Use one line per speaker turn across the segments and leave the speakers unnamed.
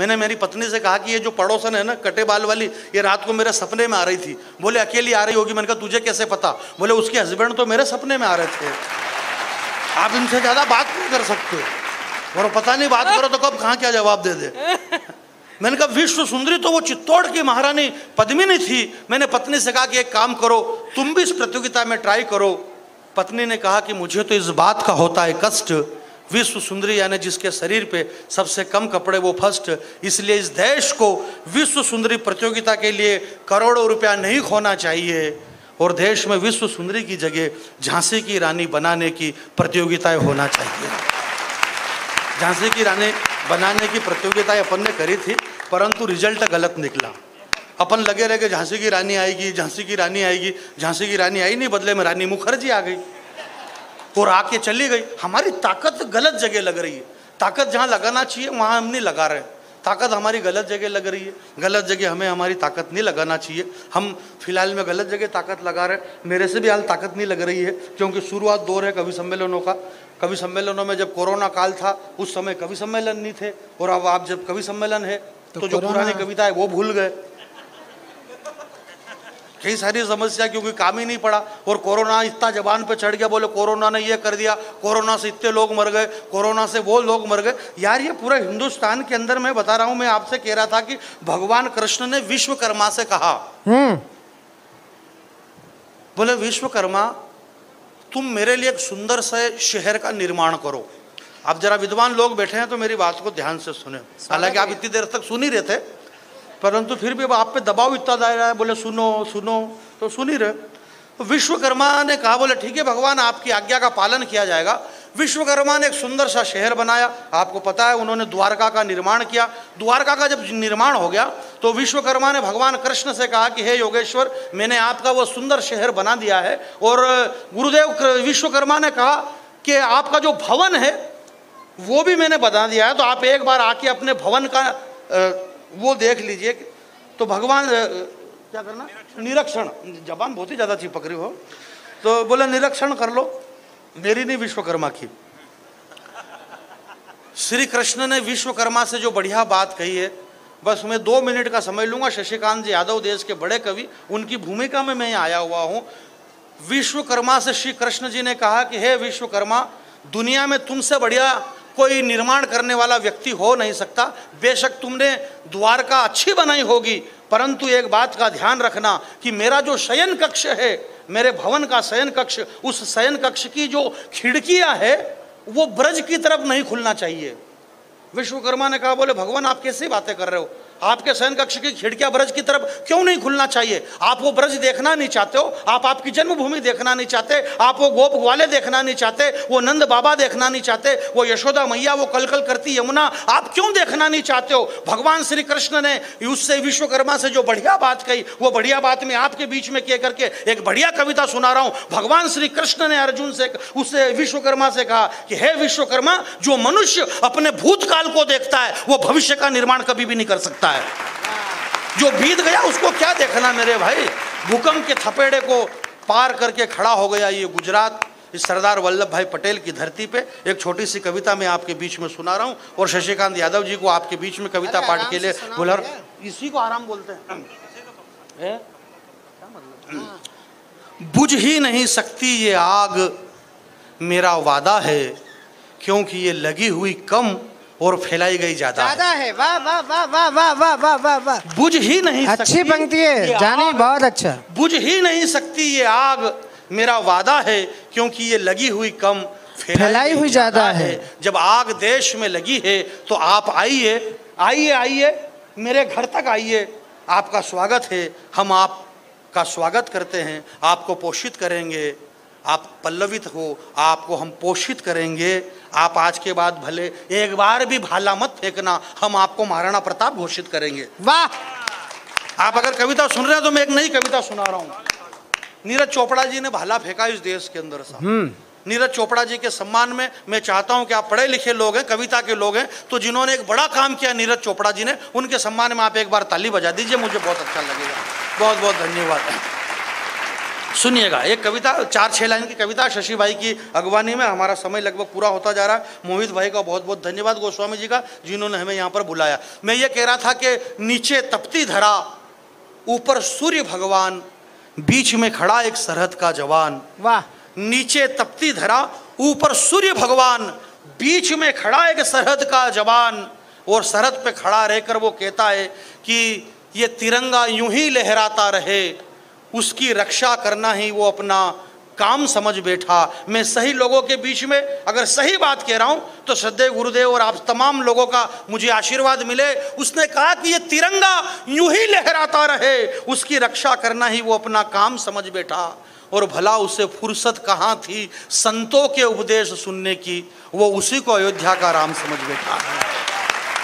मैंने मेरी पत्नी से कहा कि ये जो पड़ोसन है ना कटे बाल वाली ये रात को मेरे सपने में आ रही थी। बोले अकेली आ रही होगी? मैंने कहा तुझे कैसे पता? बोले उसके हस्बैंड तो मेरे सपने में आ रहे थे। आप इनसे ज़्यादा बात नहीं कर सकते। और पता नहीं बात करो तो कब कहाँ क्या जवाब दे दे। मैंने कहा विश्व सुंदरी तो वो चित्तौड़ की महारानी पद्मिनी थी? मैंने पत्नी से कहा कि एक काम करो तुम भी इस प्रतियोगिता में ट्राई करो। पत्नी ने कहा कि मुझे तो इस बात का होता है कष्ट। विश्व सुंदरी यानी जिसके शरीर पे सबसे कम कपड़े, वो फ़र्स्ट। इसलिए इस देश को विश्व सुंदरी प्रतियोगिता के लिए करोड़ों रुपया नहीं खोना चाहिए और देश में विश्व सुंदरी की जगह झांसी की रानी बनाने की प्रतियोगिताएँ होना चाहिए। झांसी की रानी बनाने की प्रतियोगिताएँ अपन ने करी थी, परंतु रिज़ल्ट गलत निकला। अपन लगे रहे कि झांसी की रानी आएगी, झांसी की रानी आएगी, झांसी की रानी आई नहीं, बदले में रानी मुखर्जी आ गई। और आके चली गई। हमारी ताकत गलत जगह लग रही है। ताकत जहाँ लगाना चाहिए वहाँ हम नहीं लगा रहे। ताकत हमारी गलत जगह लग रही है। गलत जगह हमें हमारी ताकत नहीं लगाना चाहिए। हम फ़िलहाल में गलत जगह ताकत लगा रहे हैं। मेरे से भी हाल ताकत नहीं लग रही है क्योंकि शुरुआत दौर है कवि सम्मेलनों का। कवि सम्मेलनों में जब कोरोना काल था उस समय कवि सम्मेलन नहीं थे। और अब आप जब कवि सम्मेलन है तो, तो जो पुरानी कविता है वो भूल गए। कई सारी समस्या क्योंकि काम ही नहीं पड़ा। और कोरोना इतना जबान पे चढ़ गया बोले कोरोना ने ये कर दिया कोरोना से इतने लोग मर गए कोरोना से वो लोग मर गए। यार ये पूरा हिंदुस्तान के अंदर मैं बता रहा हूँ मैं आपसे कह रहा था कि भगवान कृष्ण ने विश्वकर्मा से कहा। हम्म। बोले विश्वकर्मा तुम मेरे लिए एक सुंदर से शहर का निर्माण करो। अब जरा विद्वान लोग बैठे हैं तो मेरी बात को ध्यान से सुने। हालाँकि आप इतनी देर तक सुन ही रहे थे परंतु फिर भी अब आप पे दबाव इतना दायरा रहा है, बोले सुनो सुनो तो सुन ही रहे। तो विश्वकर्मा ने कहा, बोले, ठीक है भगवान, आपकी आज्ञा का पालन किया जाएगा। विश्वकर्मा ने एक सुंदर सा शहर बनाया। आपको पता है, उन्होंने द्वारका का निर्माण किया। द्वारका का जब निर्माण हो गया तो विश्वकर्मा ने भगवान कृष्ण से कहा कि, हे योगेश्वर, मैंने आपका वो सुंदर शहर बना दिया है। और गुरुदेव विश्वकर्मा ने कहा कि, आपका जो भवन है, वो भी मैंने बता दिया है। तो आप एक बार आके अपने भवन का वो देख लीजिए तो भगवान क्या करना? निरीक्षण। जबान बहुत ही ज़्यादा चिपक रही हो। तो बोले, निरीक्षण कर लो। मेरी नहीं विश्वकर्मा की। श्री कृष्ण ने विश्वकर्मा से जो बढ़िया बात कही है, बस मैं दो मिनट का समय लूँगा, शशिकांत जी यादव देश के बड़े कवि, उनकी भूमिका में मैं आया हुआ हूँ। विश्वकर्मा से श्री कृष्ण जी ने कहा कि, हे विश्वकर्मा, दुनिया में तुमसे बढ़िया कोई निर्माण करने वाला व्यक्ति हो नहीं सकता। बेशक तुमने द्वारका अच्छी बनाई होगी, परंतु एक बात का ध्यान रखना कि मेरा जो शयन कक्ष है, मेरे भवन का शयन कक्ष, उस शयन कक्ष की जो खिड़कियाँ है, वो ब्रज की तरफ़ नहीं खुलना चाहिए। विश्वकर्मा ने कहा, बोले, भगवान, आप कैसी बातें कर रहे हो? आपके शयन कक्ष की खिड़कियाँ ब्रज की तरफ़ क्यों नहीं खुलना चाहिए? आप वो ब्रज देखना नहीं चाहते हो, आप आपकी जन्मभूमि देखना नहीं चाहते, आप वो गोप ग्वाले देखना नहीं चाहते, वो नंद बाबा देखना नहीं चाहते, वो यशोदा मैया, वो कल कल करती यमुना, आप क्यों देखना नहीं चाहते हो? भगवान श्री कृष्ण ने उससे विश्वकर्मा से जो बढ़िया बात कही, वो बढ़िया बात मैं आपके बीच में कह करके एक बढ़िया कविता सुना रहा हूँ। भगवान श्री कृष्ण ने अर्जुन से, उससे विश्वकर्मा से कहा कि, हे विश्वकर्मा, जो मनुष्य अपने भूतकाल को देखता है, वो भविष्य का निर्माण कभी भी नहीं कर सकता। है। जो बीत गया उसको क्या देखना मेरे भाई? भूकंप के थपेड़े को पार करके खड़ा हो गया ये गुजरात। इस सरदार वल्लभ भाई पटेल की धरती पे एक छोटी सी कविता मैं आपके बीच में सुना रहा हूँ और शशिकांत यादव जी को आपके बीच में कविता पाठ के लिए बोला इसी को आराम बोलते हैं। मतलब बुझ ही नहीं सकती ये आग। मेरा वादा है क्योंकि ये लगी हुई कम और फैलाई गई ज़्यादा
ज़्यादा है। वाह वाह वाह वाह वाह वाह वाह वाह वाह।
बुझ ही नहीं
अच्छी पंक्ति है। जानी बहुत अच्छा।
बुझ ही नहीं सकती ये आग। मेरा वादा है क्योंकि ये लगी हुई कम
फैलाई हुई ज़्यादा है।
जब आग देश में लगी है तो आप आइए आइए आइए। मेरे घर तक आइए। आपका स्वागत है। हम आपका स्वागत करते हैं। आपको पोषित करेंगे। आप पल्लवित हो आपको हम पोषित करेंगे। आप आज के बाद भले एक बार भी भाला मत फेंकना हम आपको महाराणा प्रताप घोषित करेंगे।
वाह!
आप अगर कविता सुन रहे हैं तो मैं एक नई कविता सुना रहा हूँ। नीरज चोपड़ा जी ने भाला फेंका इस देश के अंदर सा। हम्म। नीरज चोपड़ा जी के सम्मान में मैं चाहता हूँ कि आप पढ़े लिखे लोग हैं कविता के लोग हैं तो जिन्होंने एक बड़ा काम किया नीरज चोपड़ा जी ने उनके सम्मान में आप एक बार ताली बजा दीजिए मुझे बहुत अच्छा लगेगा। बहुत बहुत धन्यवाद। सुनिएगा। एक कविता चार छह लाइन की कविता शशि भाई की अगवानी में हमारा समय लगभग पूरा होता जा रहा है। मोहित भाई का बहुत बहुत धन्यवाद गोस्वामी जी का जिन्होंने हमें यहाँ पर बुलाया। मैं ये कह रहा था कि नीचे तपती धरा ऊपर सूर्य भगवान बीच में खड़ा एक सरहद का जवान।
वाह।
नीचे तपती धरा ऊपर सूर्य भगवान बीच में खड़ा एक सरहद का जवान। और सरहद पे खड़ा रहकर वो कहता है कि ये तिरंगा यूँ ही लहराता रहे उसकी रक्षा करना ही वो अपना काम समझ बैठा। मैं सही लोगों के बीच में अगर सही बात कह रहा हूँ तो श्रद्धे गुरुदेव और आप तमाम लोगों का मुझे आशीर्वाद मिले। उसने कहा कि ये तिरंगा यूँ ही लहराता रहे। उसकी रक्षा करना ही वो अपना काम समझ बैठा। और भला उसे फुर्सत कहाँ थी? संतों के उपदेश सुनने की। वो उसी को अयोध्या का राम समझ बैठा। है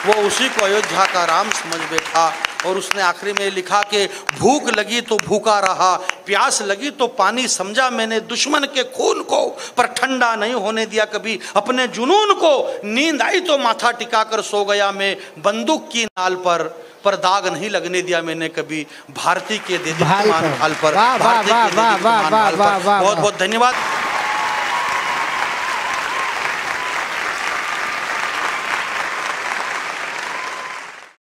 वो उसी को अयोध्या का राम समझ बैठा और उसने आखिरी में लिखा कि भूख लगी तो भूखा रहा प्यास लगी तो पानी समझा मैंने दुश्मन के खून को पर ठंडा नहीं होने दिया कभी अपने जुनून को नींद आई तो माथा टिकाकर सो गया मैं बंदूक की नाल पर पर दाग नहीं लगने दिया मैंने कभी भारती के दे
पर।
भारती के दे पर। बहुत बहुत धन्यवाद।